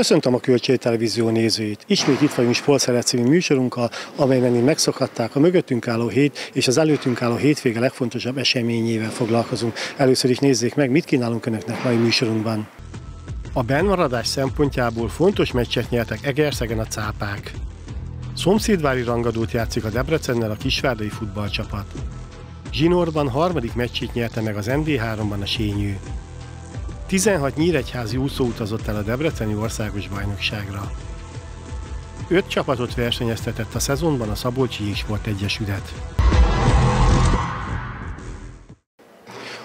Köszöntöm a Kölcsei Televízió nézőit. Ismét itt vagyunk Sportszeret című műsorunkkal, amelyben megszokhatták a mögöttünk álló hét és az előttünk álló hétvége legfontosabb eseményével foglalkozunk. Először is nézzék meg, mit kínálunk Önöknek mai műsorunkban. A bennmaradás szempontjából fontos meccset nyertek Egerszegen a cápák. Szomszédvári rangadót játszik a Debrecennel a kisvárdai futballcsapat. Zsinórban harmadik meccsét nyerte meg az MD3-ban a Sényű. 16 nyíregyházi úszó utazott el a Debreceni Országos Bajnokságra. Öt csapatot versenyeztetett a szezonban a Szabolcsi Jégsport Egyesület.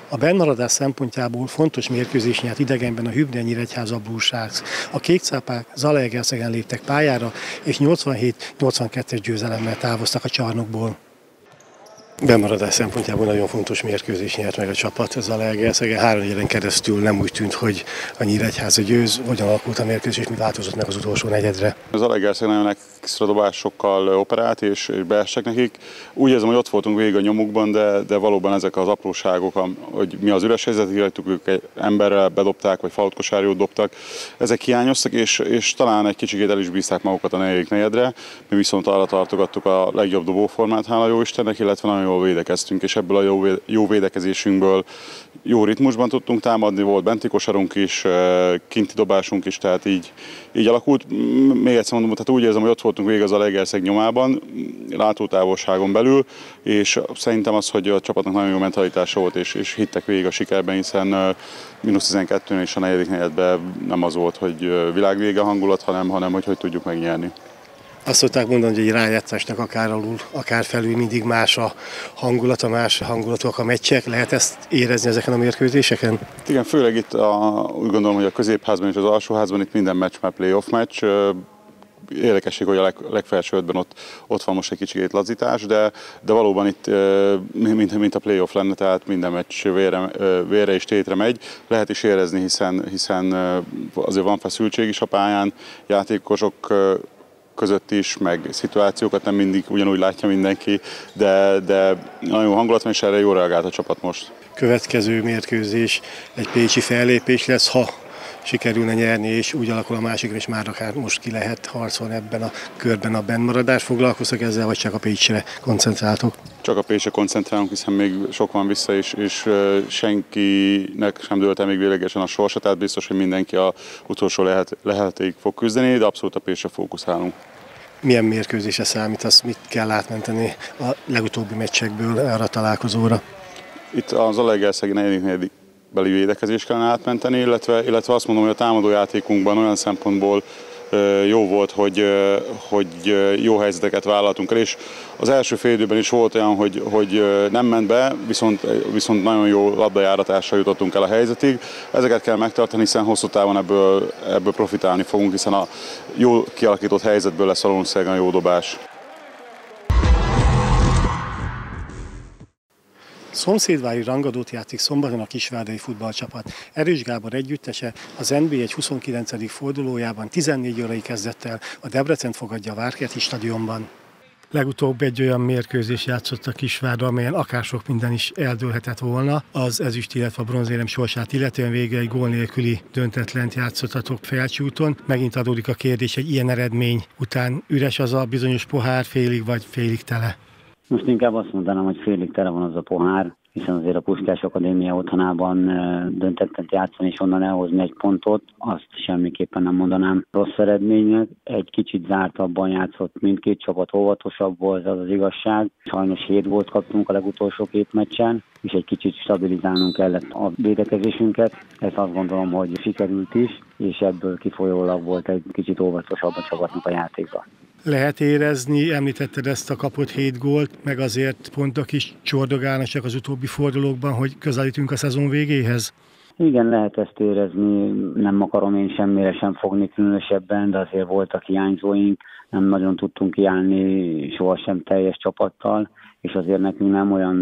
A bennmaradás szempontjából fontos mérkőzés nyert idegenben a Hübner Nyíregyháza Blues A kékcápák Zalaegerszegen léptek pályára, és 87-82-es győzelemmel távoztak a csarnokból. Bemaradás szempontjából nagyon fontos mérkőzés nyert meg a csapat. Ez a Legerszege három éven keresztül nem úgy tűnt, hogy a Nyíregyháza győz. Hogyan alakult a mérkőzés, és mi változott meg az utolsó negyedre? Az Alegerszeg nagyon extra dobásokkal operált, és, és beestek nekik. Úgy érzem, hogy ott voltunk végig a nyomukban, de, de valóban ezek az apróságok, hogy mi az üres helyzet, illetve ők egy emberrel bedobták, vagy falotkosárjót dobtak, ezek hiányoztak, és, és talán egy kicsit el is bízták magukat a negyedik negyedre. Mi viszont arra tartogattuk a legjobb dobóformát, hála jó Istennek, illetve nagyon jól védekeztünk, és ebből a jó, jó védekezésünkből jó ritmusban tudtunk támadni, volt benti kosarunk is, kinti dobásunk is, tehát így, így alakult. Még egyszer mondom, tehát úgy érzem, hogy ott voltunk végig az a Legerszeg nyomában, látótávolságon belül, és szerintem az, hogy a csapatnak nagyon jó mentalitása volt, és, és hittek végig a sikerben, hiszen mínusz 12 és a negyedik negyedben nem az volt, hogy világvége hangulat, hanem, hanem hogy hogy tudjuk megnyerni. Azt szokták mondani, hogy egy rájátszásnak akár alul, akár felül mindig más a hangulata, más a hangulatok a meccsek. Lehet ezt érezni ezeken a mérkőzéseken? Igen, főleg itt a, úgy gondolom, hogy a középházban és az alsóházban itt minden meccs már playoff meccs érdekesség, hogy a leg, legfelső ötben ott, ott van most egy kicsit lazítás, de, de valóban itt mint, mint a playoff lenne, tehát minden meccs vére, vére és tétre megy. Lehet is érezni, hiszen, hiszen azért van feszültség is a pályán, játékosok között is, meg szituációkat nem mindig ugyanúgy látja mindenki, de, de nagyon hangulat van, és erre jól reagált a csapat most. Következő mérkőzés egy pécsi fellépés lesz, ha sikerülne nyerni, és úgy alakul a másikra, és már akár most ki lehet harcolni ebben a körben a bennmaradás. Foglalkoztak ezzel, vagy csak a Pécsre koncentráltok? Csak a Pécsre koncentrálunk, hiszen még sok van vissza, és, és senkinek sem dőlt el még véglegesen a sorsa, tehát biztos, hogy mindenki a utolsó lehet, leheték fog küzdeni, de abszolút a Pécsre fókuszálunk milyen mérkőzése számít, azt mit kell átmenteni a legutóbbi meccsekből erre a találkozóra? Itt az Alegerszegi negyedik, negyedik beli védekezést kellene átmenteni, illetve, illetve azt mondom, hogy a támadó játékunkban olyan szempontból jó volt, hogy, hogy jó helyzeteket vállaltunk el, és az első fél időben is volt olyan, hogy, hogy nem ment be, viszont, viszont nagyon jó labdajáratással jutottunk el a helyzetig. Ezeket kell megtartani, hiszen hosszú távon ebből, ebből profitálni fogunk, hiszen a jó kialakított helyzetből lesz valószínűleg a jó dobás. Szomszédvári rangadót játszik szombaton a kisvárdai futballcsapat. Erős Gábor együttese az NB egy 29. fordulójában 14 órai kezdettel a Debrecen fogadja a Várkerti stadionban. Legutóbb egy olyan mérkőzés játszott a Kisvárda, amelyen akár sok minden is eldőlhetett volna. Az ezüst, illetve a bronzérem sorsát illetően vége egy gól nélküli döntetlent játszottatok Felcsi úton. Megint adódik a kérdés, egy ilyen eredmény után üres az a bizonyos pohár félig vagy félig tele. Most inkább azt mondanám, hogy félig tele van az a pohár, hiszen azért a Puskás Akadémia otthonában döntettet játszani és onnan elhozni egy pontot, azt semmiképpen nem mondanám rossz eredménynek. Egy kicsit zártabban játszott mindkét csapat, óvatosabb volt, az az igazság. Sajnos 7 volt kaptunk a legutolsó két meccsen, és egy kicsit stabilizálnunk kellett a védekezésünket. Ezt azt gondolom, hogy sikerült is, és ebből kifolyólag volt egy kicsit óvatosabb a csapatnak a játéka lehet érezni, említetted ezt a kapott hét gólt, meg azért pontok is csordogálnak csak az utóbbi fordulókban, hogy közelítünk a szezon végéhez? Igen, lehet ezt érezni, nem akarom én semmire sem fogni különösebben, de azért voltak hiányzóink, nem nagyon tudtunk kiállni sohasem teljes csapattal, és azért nekünk nem olyan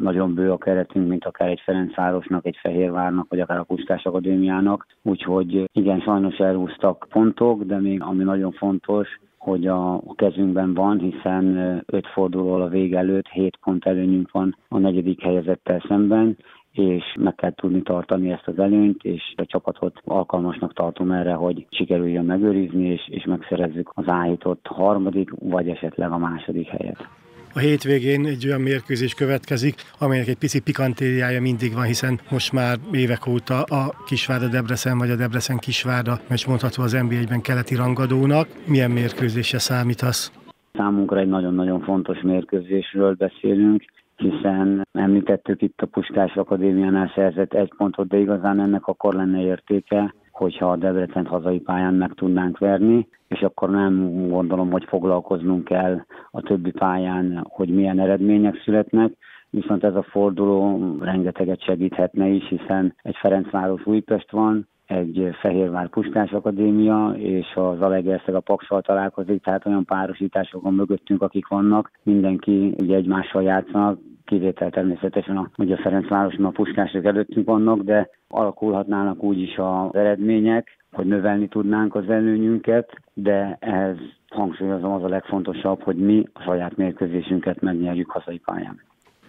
nagyon bő a keretünk, mint akár egy Ferencvárosnak, egy Fehérvárnak, vagy akár a Puskás Akadémiának. Úgyhogy igen, sajnos elhúztak pontok, de még ami nagyon fontos, hogy a kezünkben van, hiszen öt forduló a vég előtt, hét pont előnyünk van a negyedik helyezettel szemben, és meg kell tudni tartani ezt az előnyt, és a csapatot alkalmasnak tartom erre, hogy sikerüljön megőrizni, és, és megszerezzük az állított harmadik, vagy esetleg a második helyet. A hétvégén egy olyan mérkőzés következik, amelynek egy pici pikantériája mindig van, hiszen most már évek óta a Kisvárda Debrecen vagy a Debrecen Kisvárda meccs mondható az NBA-ben keleti rangadónak. Milyen mérkőzésre számítasz? Számunkra egy nagyon-nagyon fontos mérkőzésről beszélünk, hiszen említettük itt a Puskás Akadémiánál szerzett egy pontot, de igazán ennek akkor lenne értéke, hogyha a Debrecen hazai pályán meg tudnánk verni, és akkor nem gondolom, hogy foglalkoznunk kell a többi pályán, hogy milyen eredmények születnek, viszont ez a forduló rengeteget segíthetne is, hiszen egy Ferencváros Újpest van, egy Fehérvár Puskás Akadémia és az Alegerszeg a Paksal találkozik, tehát olyan párosításokon mögöttünk, akik vannak, mindenki ugye egymással játszanak, kivétel természetesen, a, ugye a Ferencváros, a Puskások előttünk vannak, de alakulhatnának úgy is az eredmények, hogy növelni tudnánk az előnyünket, de ehhez hangsúlyozom az a legfontosabb, hogy mi a saját mérkőzésünket megnyerjük hazai pályán.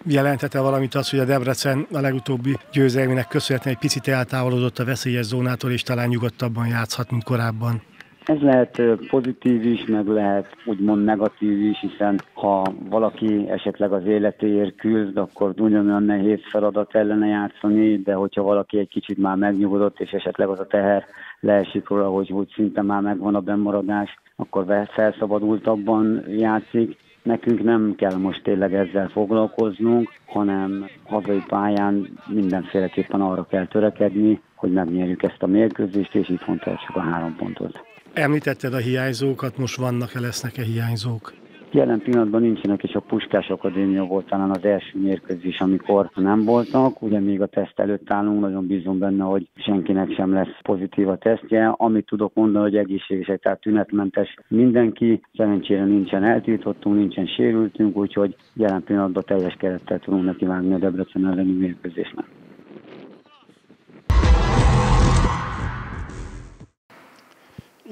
Jelentette valamit az, hogy a Debrecen a legutóbbi győzelmének köszönhetően egy picit eltávolodott a veszélyes zónától, és talán nyugodtabban játszhat, mint korábban? Ez lehet pozitív is, meg lehet úgymond negatív is, hiszen ha valaki esetleg az életéért küzd, akkor ugyanolyan nehéz feladat ellene játszani, de hogyha valaki egy kicsit már megnyugodott, és esetleg az a teher leesik róla, hogy úgy szinte már megvan a bemaradás, akkor felszabadultabban játszik. Nekünk nem kell most tényleg ezzel foglalkoznunk, hanem hazai pályán mindenféleképpen arra kell törekedni, hogy megnyerjük ezt a mérkőzést, és itt tartsuk a három pontot. Említetted a hiányzókat, most vannak-e, lesznek-e hiányzók? Jelen pillanatban nincsenek, és a Puskás Akadémia volt talán az első mérkőzés, amikor nem voltak. Ugye még a teszt előtt állunk, nagyon bízom benne, hogy senkinek sem lesz pozitív a tesztje. Amit tudok mondani, hogy egészségesek, tehát tünetmentes mindenki. Szerencsére nincsen eltiltottunk, nincsen sérültünk, úgyhogy jelen pillanatban teljes kerettel tudunk neki vágni a Debrecen elleni mérkőzésnek.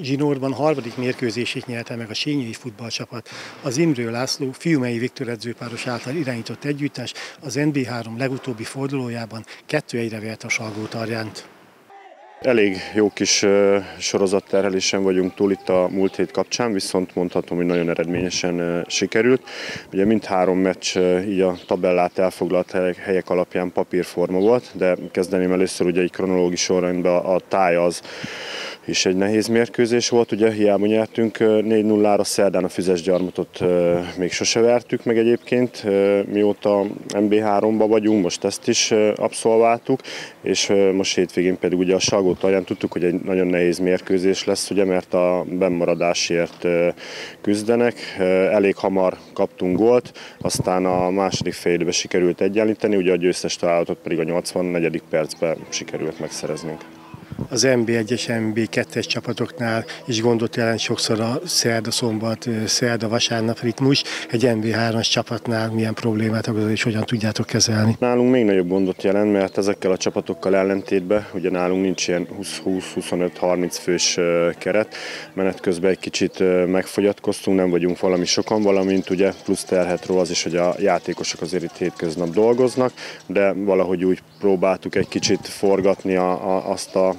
Zsinórban harmadik mérkőzését nyerte meg a Sényei futballcsapat. Az Imrő László fiumei Viktor edzőpáros által irányított együttes az NB3 legutóbbi fordulójában kettő egyre vert a Salgó Tarjánt. Elég jó kis sorozatterhelésen vagyunk túl itt a múlt hét kapcsán, viszont mondhatom, hogy nagyon eredményesen sikerült. Ugye mindhárom meccs így a tabellát elfoglalt helyek alapján papírforma volt, de kezdeném először ugye egy kronológiai sorrendben a táj az is egy nehéz mérkőzés volt, ugye hiába nyertünk 4-0-ra, szerdán a füzes gyarmatot még sose vertük meg egyébként, mióta MB3-ba vagyunk, most ezt is abszolváltuk, és most hétvégén pedig ugye a Salgó talján tudtuk, hogy egy nagyon nehéz mérkőzés lesz, ugye, mert a bemaradásért küzdenek, elég hamar kaptunk gólt, aztán a második félidőben sikerült egyenlíteni, ugye a győztes találatot pedig a 84. percben sikerült megszereznünk az MB1-es, MB2-es csapatoknál is gondot jelent sokszor a szerda-szombat, szerda-vasárnap ritmus. Egy MB3-as csapatnál milyen problémát okoz, és hogyan tudjátok kezelni? Nálunk még nagyobb gondot jelent, mert ezekkel a csapatokkal ellentétben, ugye nálunk nincs ilyen 20-25-30 fős keret, menet közben egy kicsit megfogyatkoztunk, nem vagyunk valami sokan, valamint ugye plusz terhet róla az is, hogy a játékosok azért itt hétköznap dolgoznak, de valahogy úgy próbáltuk egy kicsit forgatni a, a, azt a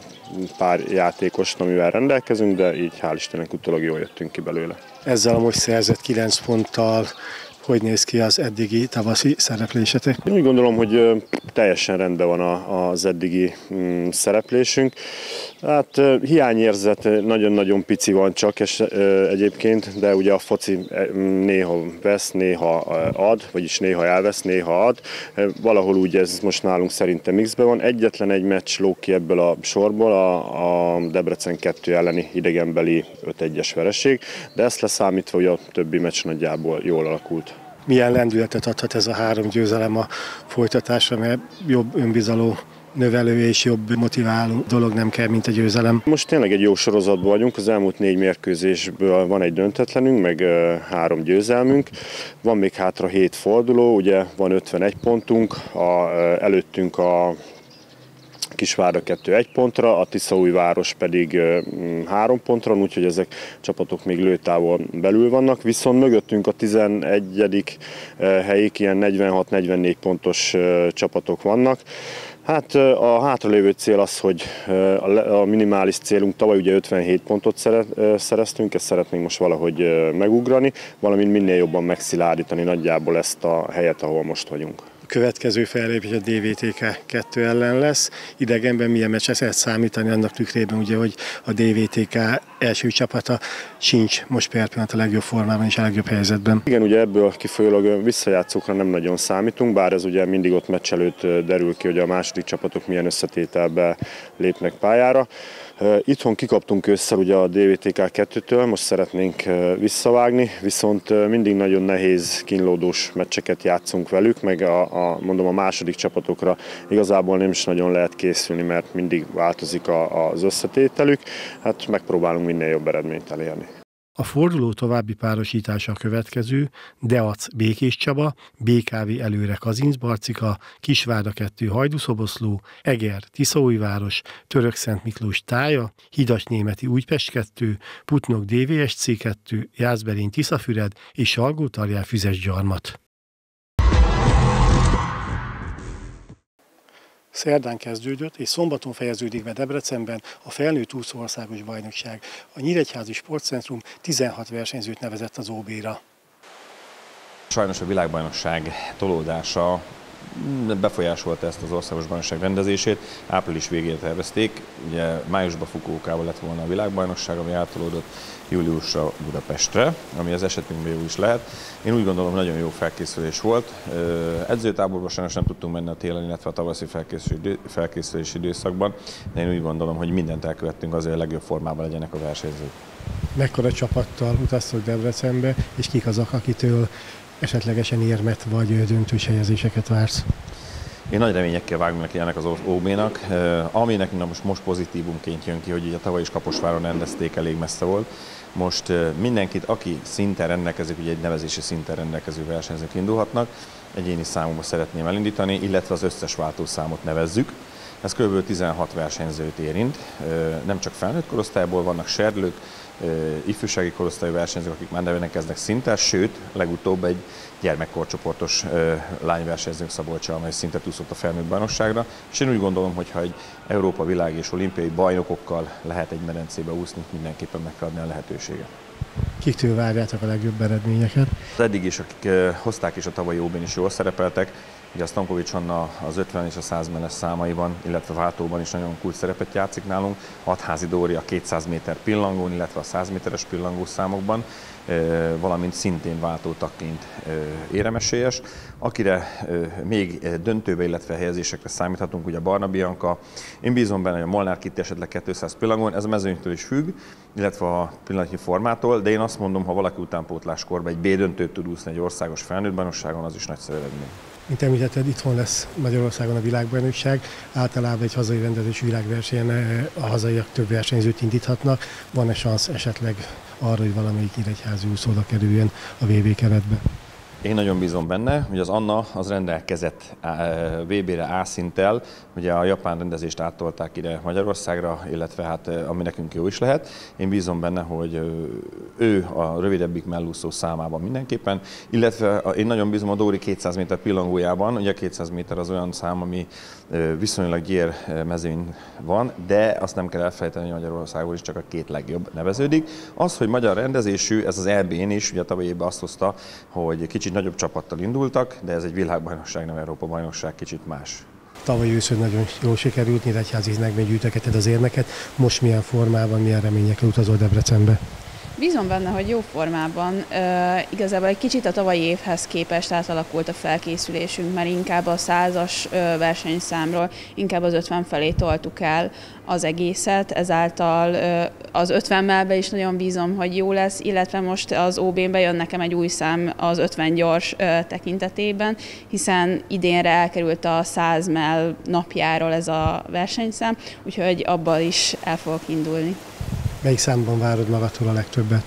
pár játékost, amivel rendelkezünk, de így hál' Istennek utólag jól jöttünk ki belőle. Ezzel most szerzett 9 ponttal hogy néz ki az eddigi tavaszi szereplésetek? Én úgy gondolom, hogy teljesen rendben van az eddigi mm, szereplésünk. Hát hiányérzet nagyon-nagyon pici van csak és, egyébként, de ugye a foci néha vesz, néha ad, vagyis néha elvesz, néha ad. Valahol úgy ez most nálunk szerintem mixben van. Egyetlen egy meccs lók ki ebből a sorból, a, a Debrecen 2 elleni idegenbeli 5-1-es vereség, de ezt leszámítva, hogy a többi meccs nagyjából jól alakult milyen lendületet adhat ez a három győzelem a folytatásra, mert jobb önbizaló növelő és jobb motiváló dolog nem kell, mint a győzelem. Most tényleg egy jó sorozatban vagyunk, az elmúlt négy mérkőzésből van egy döntetlenünk, meg három győzelmünk. Van még hátra hét forduló, ugye van 51 pontunk, a, előttünk a Kisvárda 2 egy pontra, a Tiszaújváros pedig három pontra, úgyhogy ezek csapatok még lőtávol belül vannak, viszont mögöttünk a 11. helyik ilyen 46-44 pontos csapatok vannak. Hát a hátralévő cél az, hogy a minimális célunk tavaly ugye 57 pontot szereztünk, ezt szeretnénk most valahogy megugrani, valamint minél jobban megszilárdítani nagyjából ezt a helyet, ahol most vagyunk következő fellépés a DVTK 2 ellen lesz. Idegenben milyen meccset lehet számítani annak tükrében, ugye, hogy a DVTK első csapata sincs most per pillanat a legjobb formában és a legjobb helyzetben. Igen, ugye ebből kifolyólag visszajátszókra nem nagyon számítunk, bár ez ugye mindig ott meccs előtt derül ki, hogy a második csapatok milyen összetételbe lépnek pályára. Itthon kikaptunk ősszel ugye a DVTK 2-től, most szeretnénk visszavágni, viszont mindig nagyon nehéz kínlódós meccseket játszunk velük, meg a, a, mondom a második csapatokra igazából nem is nagyon lehet készülni, mert mindig változik a, az összetételük. Hát megpróbálunk minél jobb eredményt elérni. A forduló további párosítása a következő, Deac Békés Csaba, BKV előre Kazinc Barcika, Kisvárda 2 Hajdúszoboszló, Eger Tiszaújváros, Török Szent Miklós Tája, Hidas Németi Újpest 2, Putnok DVSC 2, Jászberény Tiszafüred és Salgó Füzes Gyarmat. Szerdán kezdődött, és szombaton fejeződik be Debrecenben a felnőtt úszó országos bajnokság. A Nyíregyházi Sportcentrum 16 versenyzőt nevezett az OB-ra. Sajnos a világbajnokság tolódása befolyásolta ezt az országos bajnokság rendezését. Április végén tervezték, ugye májusban Fukókával lett volna a világbajnokság, ami átolódott júliusra Budapestre, ami az esetünkben jó is lehet. Én úgy gondolom, nagyon jó felkészülés volt. Edzőtáborban sajnos nem tudtunk menni a télen, illetve a tavaszi felkészülési időszakban, de én úgy gondolom, hogy mindent elkövettünk azért, hogy a legjobb formában legyenek a versenyzők. Mekkora csapattal utaztok Debrecenbe, és kik azok, akitől esetlegesen érmet vagy döntős helyezéseket vársz? Én nagy reményekkel vágom neki ennek az OB-nak, ami nekünk most, most pozitívumként jön ki, hogy ugye tavaly is Kaposváron rendezték, elég messze volt. Most mindenkit, aki szinten rendelkezik, ugye egy nevezési szinten rendelkező versenyzők indulhatnak, egyéni számomba szeretném elindítani, illetve az összes váltószámot nevezzük. Ez kb. 16 versenyzőt érint, nem csak felnőtt korosztályból vannak serdlők, ifjúsági korosztályú versenyzők, akik már nevenekeznek szinten, sőt, legutóbb egy gyermekkorcsoportos lányversenyzőnk Szabolcsa, amely szinte úszott a felnőtt bajnokságra, és én úgy gondolom, hogy ha egy Európa világ és olimpiai bajnokokkal lehet egy medencébe úszni, mindenképpen meg kell adni a lehetőséget. Kiktől várjátok a legjobb eredményeket? Eddig is, akik hozták is a tavalyi óbén is jól szerepeltek, Ugye a Stankovics Anna az 50 és a 100 menes számaiban, illetve váltóban is nagyon kulcs szerepet játszik nálunk. Hatházi Dóri a 200 méter pillangón, illetve a 100 méteres pillangó számokban, valamint szintén váltótakként éremesélyes. Akire még döntőbe, illetve helyezésekre számíthatunk, ugye a Barna Bianca. Én bízom benne, hogy a Molnár Kitti esetleg 200 pillangón, ez a mezőnytől is függ, illetve a pillanatnyi formától, de én azt mondom, ha valaki utánpótláskorban egy B döntőt tud úszni egy országos felnőttbajnokságon, az is nagyszerű eredmény. Mint említetted, itthon lesz Magyarországon a világbajnokság. Általában egy hazai rendezésű világversenyen eh, a hazaiak több versenyzőt indíthatnak. Van-e esetleg arra, hogy valamelyik nyíregyházi úszóda kerüljön a VB keretbe? Én nagyon bízom benne, hogy az Anna az rendelkezett VB-re A szinttel, ugye a japán rendezést áttolták ide Magyarországra, illetve hát ami nekünk jó is lehet. Én bízom benne, hogy ő a rövidebbik mellúszó számában mindenképpen, illetve én nagyon bízom a Dóri 200 méter pillangójában, ugye 200 méter az olyan szám, ami viszonylag gyér mezőn van, de azt nem kell elfelejteni, hogy Magyarországon is csak a két legjobb neveződik. Az, hogy magyar rendezésű, ez az EB-n is, ugye tavaly évben azt hozta, hogy kicsit nagyobb csapattal indultak, de ez egy világbajnokság, nem Európa bajnokság, kicsit más. Tavaly őszön nagyon jól sikerült, Nyíregyháziznek gyűjtögeted az érmeket. Most milyen formában, milyen reményekre utazol Debrecenbe? Bízom benne, hogy jó formában. E, igazából egy kicsit a tavalyi évhez képest átalakult a felkészülésünk, mert inkább a százas versenyszámról, inkább az 50 felé toltuk el az egészet, ezáltal az 50 melbe is nagyon bízom, hogy jó lesz, illetve most az OB-be jön nekem egy új szám az 50 gyors tekintetében, hiszen idénre elkerült a 100 mell napjáról ez a versenyszám, úgyhogy abban is el fogok indulni. Melyik számban várod magadtól a legtöbbet?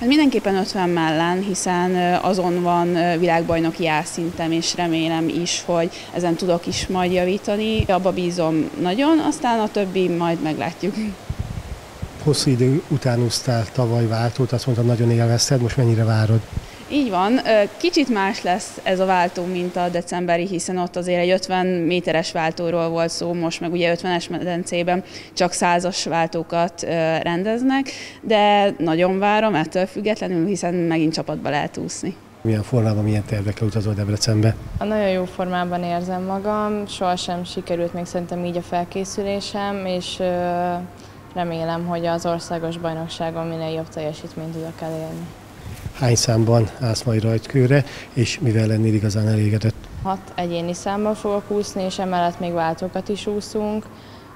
Hát mindenképpen 50 mellen, hiszen azon van világbajnoki szintem, és remélem is, hogy ezen tudok is majd javítani. Abba bízom nagyon, aztán a többi majd meglátjuk. Hosszú idő után úsztál tavaly váltót, azt mondtad, nagyon élvezted, most mennyire várod? Így van. Kicsit más lesz ez a váltó, mint a decemberi, hiszen ott azért egy 50 méteres váltóról volt szó, most meg ugye 50-es medencében csak százas váltókat rendeznek, de nagyon várom ettől függetlenül, hiszen megint csapatba lehet úszni. Milyen formában, milyen tervekkel utazol Debrecenbe? A nagyon jó formában érzem magam, sohasem sikerült még szerintem így a felkészülésem, és remélem, hogy az országos bajnokságon minél jobb teljesítményt tudok elérni. Hány számban állsz majd rajtkőre, és mivel lennél igazán elégedett? Hat egyéni számban fogok úszni, és emellett még váltókat is úszunk.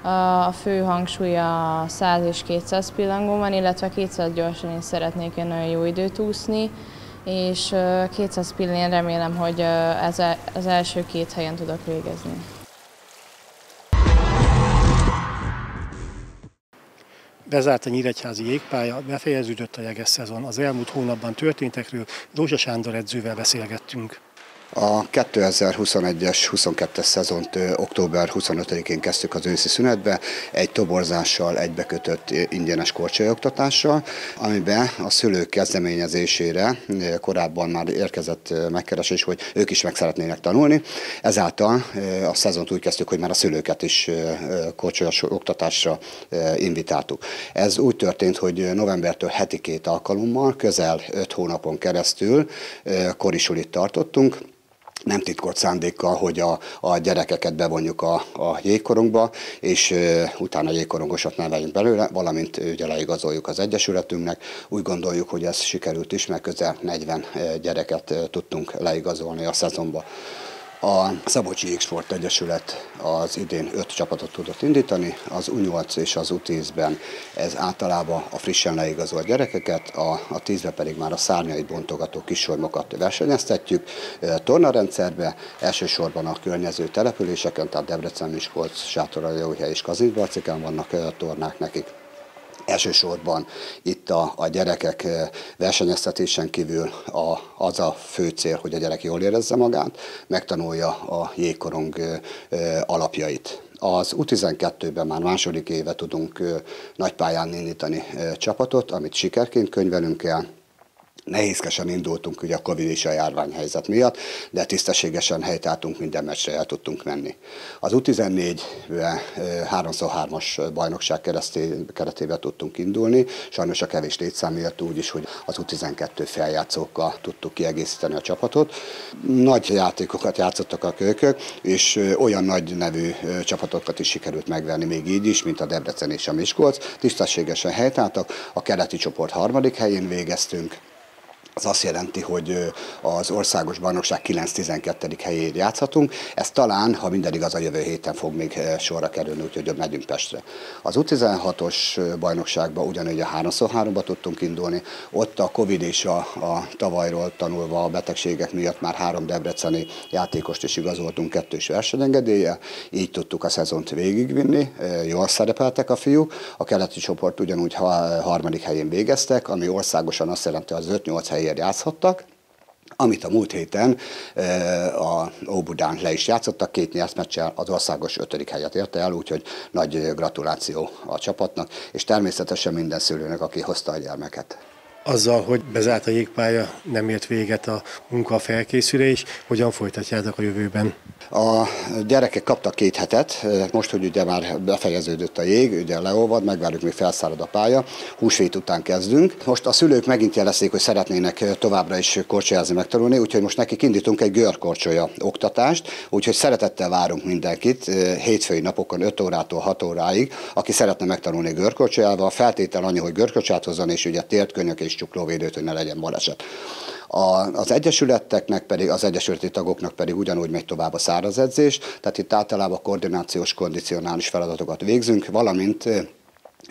A fő hangsúly a 100 és 200 pillangó van, illetve 200 gyorsan is szeretnék egy nagyon jó időt úszni, és 200 pillén remélem, hogy e, az első két helyen tudok végezni. Bezárt a Nyíregyházi jégpálya, befejeződött a jeges szezon. Az elmúlt hónapban történtekről Dózsa Sándor edzővel beszélgettünk. A 2021-es 22-es szezont október 25-én kezdtük az őszi szünetbe, egy toborzással, egy bekötött ingyenes korcsolyoktatással, amiben a szülők kezdeményezésére korábban már érkezett megkeresés, hogy ők is meg szeretnének tanulni. Ezáltal a szezont úgy kezdtük, hogy már a szülőket is korcsolyos oktatásra invitáltuk. Ez úgy történt, hogy novembertől heti két alkalommal, közel öt hónapon keresztül korisulit tartottunk, nem titkolt szándékkal, hogy a, a gyerekeket bevonjuk a, a jégkorongba, és e, utána jégkorongosat neveljünk belőle, valamint ugye leigazoljuk az Egyesületünknek. Úgy gondoljuk, hogy ez sikerült is, mert közel 40 gyereket tudtunk leigazolni a szezonba. A Szabolcsi Égsport Egyesület az idén öt csapatot tudott indítani, az U8 és az U10-ben ez általában a frissen leigazolt gyerekeket, a, a 10-ben pedig már a szárnyait bontogató kisolymokat versenyeztetjük. Tornarendszerbe elsősorban a környező településeken, tehát Debrecen, Miskolc, Sátoraljaújhely és Kazinbarcikán vannak tornák nekik. Elsősorban itt a, a gyerekek versenyeztetésen kívül a, az a fő cél, hogy a gyerek jól érezze magát, megtanulja a jégkorong alapjait. Az U12-ben már második éve tudunk nagypályán indítani csapatot, amit sikerként könyvelünk el Nehézkesen indultunk ugye a Covid és a járványhelyzet miatt, de tisztességesen helytáltunk, minden meccsre el tudtunk menni. Az U14-ben 3x3-as bajnokság keretében tudtunk indulni, sajnos a kevés létszám miatt úgy is, hogy az U12 feljátszókkal tudtuk kiegészíteni a csapatot. Nagy játékokat játszottak a kölykök, és olyan nagy nevű csapatokat is sikerült megverni még így is, mint a Debrecen és a Miskolc. Tisztességesen helytáltak, a keleti csoport harmadik helyén végeztünk, az azt jelenti, hogy az országos bajnokság 9-12. helyén játszhatunk. Ez talán, ha minden igaz, a jövő héten fog még sorra kerülni, úgyhogy megyünk Pestre. Az U16-os bajnokságban ugyanúgy a 3x3-ba tudtunk indulni. Ott a Covid és a, a tavalyról tanulva a betegségek miatt már három debreceni játékost is igazoltunk kettős versenyengedélye, így tudtuk a szezont végigvinni, jól szerepeltek a fiúk. A keleti csoport ugyanúgy harmadik helyén végeztek, ami országosan azt jelenti, az 5-8 helyi helyért játszhattak, amit a múlt héten a Óbudán le is játszottak, két nyert meccsel az országos ötödik helyet érte el, úgyhogy nagy gratuláció a csapatnak, és természetesen minden szülőnek, aki hozta a gyermeket azzal, hogy bezárt a jégpálya, nem ért véget a munka felkészülés, hogyan folytatjátok a jövőben? A gyerekek kaptak két hetet, most, hogy ugye már befejeződött a jég, ugye leolvad, megvárjuk, még felszárad a pálya, húsvét után kezdünk. Most a szülők megint jelezték, hogy szeretnének továbbra is korcsolyázni megtanulni, úgyhogy most nekik indítunk egy görkorcsolya oktatást, úgyhogy szeretettel várunk mindenkit hétfői napokon 5 órától 6 óráig, aki szeretne megtanulni görkorcsolyával, feltétel annyi, hogy görkorcsát hozzon, és ugye tért, könyök és csuklóvédőt, hogy ne legyen baleset. A, az egyesületeknek pedig, az egyesületi tagoknak pedig ugyanúgy megy tovább a száraz edzés, tehát itt általában koordinációs, kondicionális feladatokat végzünk, valamint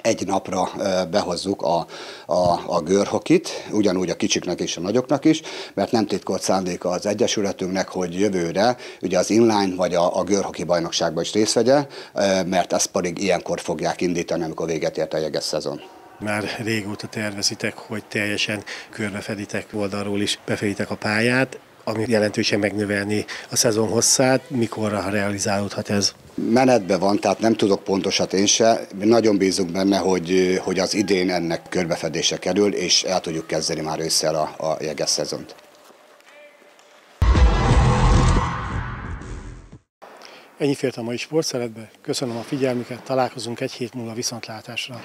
egy napra behozzuk a, a, a görhokit, ugyanúgy a kicsiknek és a nagyoknak is, mert nem titkolt szándéka az Egyesületünknek, hogy jövőre ugye az inline vagy a, a görhoki bajnokságban is részt vegye, mert ezt pedig ilyenkor fogják indítani, amikor véget ért a jeges szezon. Már régóta tervezitek, hogy teljesen körbefeditek oldalról is, befeditek a pályát, ami jelentősen megnövelni a szezon hosszát. Mikorra realizálódhat ez? Menetben van, tehát nem tudok pontosat én se. Mi nagyon bízunk benne, hogy, hogy az idén ennek körbefedése kerül, és el tudjuk kezdeni már ősszel a, a jeges szezont. Ennyi fért a mai sportszeretbe. Köszönöm a figyelmüket, találkozunk egy hét múlva viszontlátásra.